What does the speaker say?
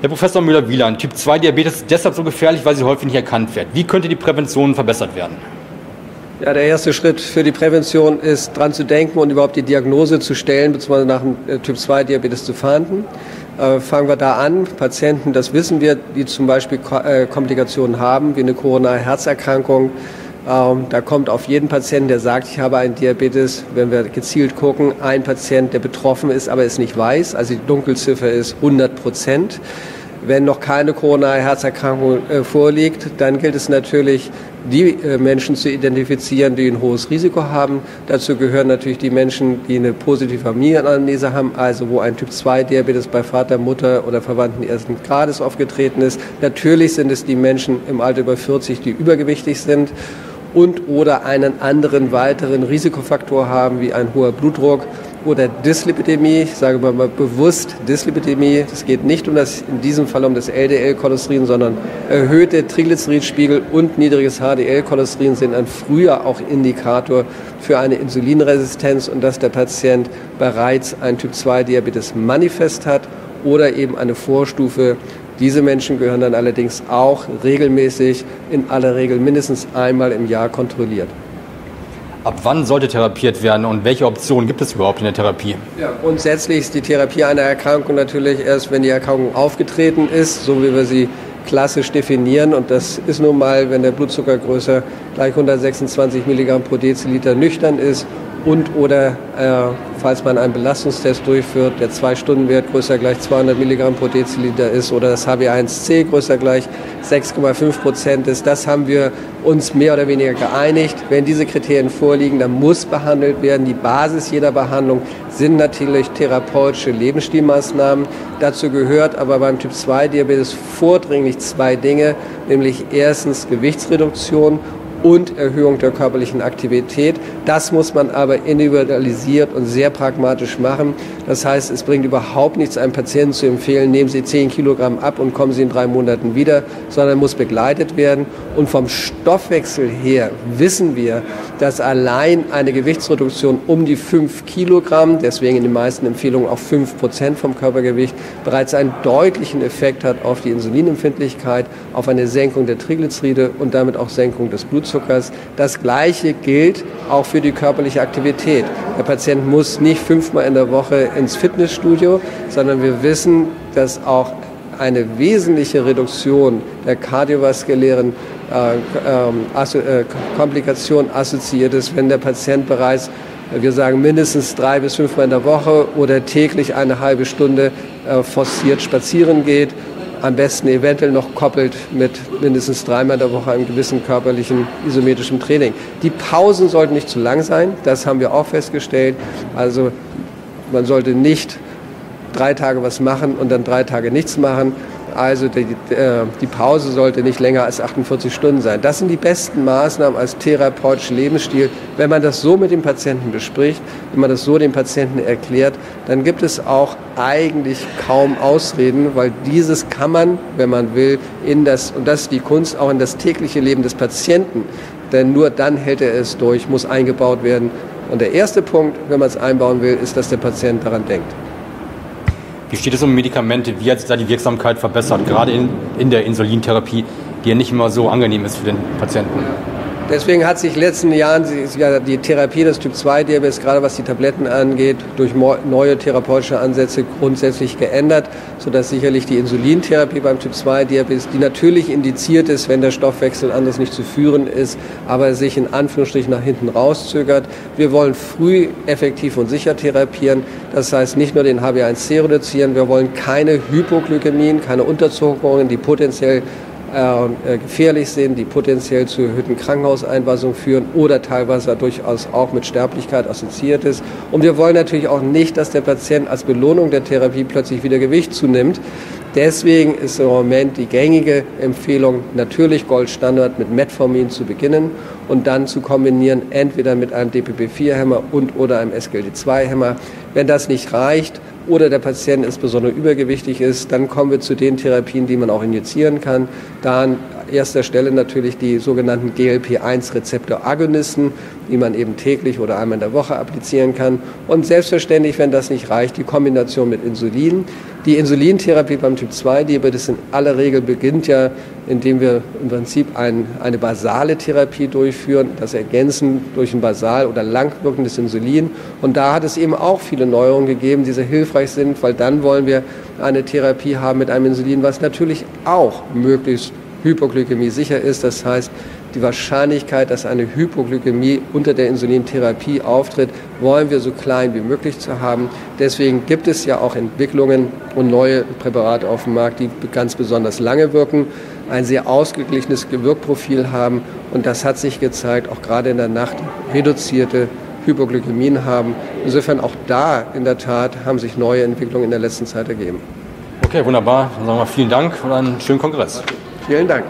Herr Professor Müller-Wieland, Typ-2-Diabetes ist deshalb so gefährlich, weil sie häufig nicht erkannt wird. Wie könnte die Prävention verbessert werden? Ja, der erste Schritt für die Prävention ist, daran zu denken und überhaupt die Diagnose zu stellen, beziehungsweise nach dem äh, Typ-2-Diabetes zu fahnden. Äh, fangen wir da an. Patienten, das wissen wir, die zum Beispiel äh, Komplikationen haben, wie eine koronare Herzerkrankung. Ähm, da kommt auf jeden Patienten, der sagt, ich habe einen Diabetes, wenn wir gezielt gucken, ein Patient, der betroffen ist, aber es nicht weiß. Also die Dunkelziffer ist 100 Prozent. Wenn noch keine koronare Herzerkrankung äh, vorliegt, dann gilt es natürlich, die äh, Menschen zu identifizieren, die ein hohes Risiko haben. Dazu gehören natürlich die Menschen, die eine positive Familienanamnese haben, also wo ein Typ-2-Diabetes bei Vater, Mutter oder Verwandten ersten Grades aufgetreten ist. Natürlich sind es die Menschen im Alter über 40, die übergewichtig sind und oder einen anderen weiteren Risikofaktor haben, wie ein hoher Blutdruck oder Dyslipidemie. Ich sage mal bewusst Dyslipidemie. Es geht nicht um das, in diesem Fall um das LDL-Cholesterin, sondern erhöhte Triglyceridspiegel und niedriges HDL-Cholesterin sind ein früher auch Indikator für eine Insulinresistenz und dass der Patient bereits ein Typ-2-Diabetes manifest hat oder eben eine Vorstufe diese Menschen gehören dann allerdings auch regelmäßig, in aller Regel mindestens einmal im Jahr kontrolliert. Ab wann sollte therapiert werden und welche Optionen gibt es überhaupt in der Therapie? Ja, grundsätzlich ist die Therapie einer Erkrankung natürlich erst, wenn die Erkrankung aufgetreten ist, so wie wir sie klassisch definieren. Und das ist nun mal, wenn der Blutzucker größer gleich 126 Milligramm pro Deziliter nüchtern ist und oder äh, falls man einen Belastungstest durchführt, der zwei Stunden Wert größer gleich 200 Milligramm pro Deziliter ist oder das HB1C größer gleich 6,5 Prozent ist. Das haben wir uns mehr oder weniger geeinigt. Wenn diese Kriterien vorliegen, dann muss behandelt werden. Die Basis jeder Behandlung sind natürlich therapeutische Lebensstilmaßnahmen. Dazu gehört aber beim Typ 2 Diabetes vordringlich zwei Dinge, nämlich erstens Gewichtsreduktion und Erhöhung der körperlichen Aktivität. Das muss man aber individualisiert und sehr pragmatisch machen. Das heißt, es bringt überhaupt nichts, einem Patienten zu empfehlen, nehmen Sie 10 Kilogramm ab und kommen Sie in drei Monaten wieder, sondern muss begleitet werden. Und vom Stoffwechsel her wissen wir, dass allein eine Gewichtsreduktion um die 5 Kilogramm, deswegen in den meisten Empfehlungen auch 5 Prozent vom Körpergewicht, bereits einen deutlichen Effekt hat auf die Insulinempfindlichkeit, auf eine Senkung der Triglyceride und damit auch Senkung des Blutzuckers. Das Gleiche gilt auch für die körperliche Aktivität. Der Patient muss nicht fünfmal in der Woche ins Fitnessstudio, sondern wir wissen, dass auch eine wesentliche Reduktion der kardiovaskulären äh, ähm, äh, Komplikationen assoziiert ist, wenn der Patient bereits wir sagen mindestens drei bis fünfmal in der Woche oder täglich eine halbe Stunde äh, forciert spazieren geht am besten eventuell noch koppelt mit mindestens dreimal der Woche einem gewissen körperlichen isometrischen Training. Die Pausen sollten nicht zu lang sein, das haben wir auch festgestellt. Also man sollte nicht drei Tage was machen und dann drei Tage nichts machen, also die, äh, die, Pause sollte nicht länger als 48 Stunden sein. Das sind die besten Maßnahmen als therapeutischer Lebensstil. Wenn man das so mit dem Patienten bespricht, wenn man das so dem Patienten erklärt, dann gibt es auch eigentlich kaum Ausreden, weil dieses kann man, wenn man will, in das, und das ist die Kunst, auch in das tägliche Leben des Patienten. Denn nur dann hält er es durch, muss eingebaut werden. Und der erste Punkt, wenn man es einbauen will, ist, dass der Patient daran denkt. Wie steht es um Medikamente? Wie hat sich da die Wirksamkeit verbessert, gerade in, in der Insulintherapie, die ja nicht immer so angenehm ist für den Patienten? Deswegen hat sich in den letzten Jahren die Therapie des Typ-2-Diabetes, gerade was die Tabletten angeht, durch neue therapeutische Ansätze grundsätzlich geändert, sodass sicherlich die Insulintherapie beim Typ-2-Diabetes, die natürlich indiziert ist, wenn der Stoffwechsel anders nicht zu führen ist, aber sich in Anführungsstrichen nach hinten rauszögert. Wir wollen früh effektiv und sicher therapieren. Das heißt nicht nur den HbA1c reduzieren, wir wollen keine Hypoglykämien, keine Unterzuckerungen, die potenziell äh, gefährlich sind, die potenziell zu erhöhten Krankenhauseinweisungen führen oder teilweise durchaus auch mit Sterblichkeit assoziiert ist. Und wir wollen natürlich auch nicht, dass der Patient als Belohnung der Therapie plötzlich wieder Gewicht zunimmt. Deswegen ist im Moment die gängige Empfehlung natürlich Goldstandard mit Metformin zu beginnen und dann zu kombinieren entweder mit einem DPP-4-Hämmer und oder einem SGLT2-Hämmer. Wenn das nicht reicht, oder der Patient insbesondere übergewichtig ist, dann kommen wir zu den Therapien, die man auch injizieren kann. Dann erster Stelle natürlich die sogenannten GLP-1-Rezeptor-Agonisten, die man eben täglich oder einmal in der Woche applizieren kann. Und selbstverständlich, wenn das nicht reicht, die Kombination mit Insulin. Die Insulintherapie beim Typ 2-Diabetes in aller Regel beginnt ja, indem wir im Prinzip ein, eine basale Therapie durchführen, das Ergänzen durch ein basal oder langwirkendes Insulin. Und da hat es eben auch viele Neuerungen gegeben, die sehr hilfreich sind, weil dann wollen wir eine Therapie haben mit einem Insulin, was natürlich auch möglichst Hypoglykämie sicher ist. Das heißt, die Wahrscheinlichkeit, dass eine Hypoglykämie unter der Insulintherapie auftritt, wollen wir so klein wie möglich zu haben. Deswegen gibt es ja auch Entwicklungen und neue Präparate auf dem Markt, die ganz besonders lange wirken, ein sehr ausgeglichenes Wirkprofil haben. Und das hat sich gezeigt, auch gerade in der Nacht reduzierte Hypoglykämien haben. Insofern auch da in der Tat haben sich neue Entwicklungen in der letzten Zeit ergeben. Okay, wunderbar. Dann sagen wir vielen Dank und einen schönen Kongress. Vielen Dank.